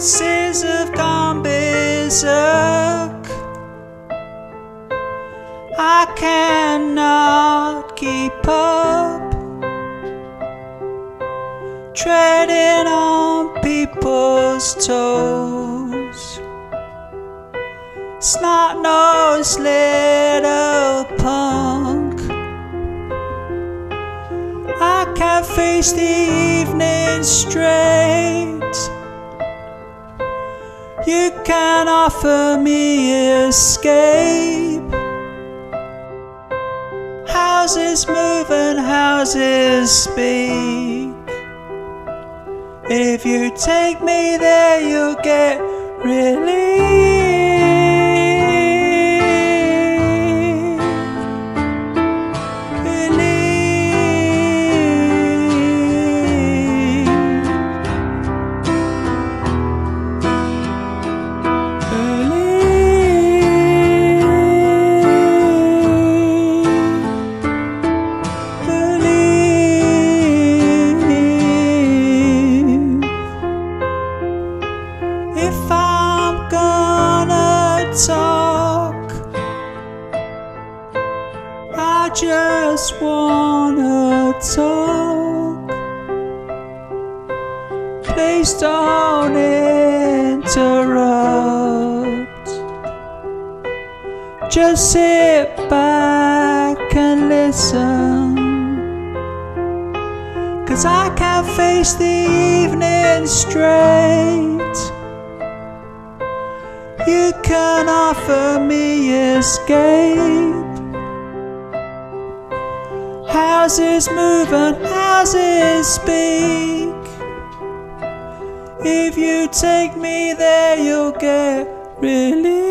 senses have gone berserk. I cannot keep up, treading on people's toes. Snot nosed little punk. I can't face the evening straight. You can offer me escape. Houses move and houses speak. If you take me there, you'll get relief. Just wanna talk. Please don't interrupt. Just sit back and listen. Cause I can't face the evening straight. You can offer me escape. Houses move and houses speak. If you take me there, you'll get relief.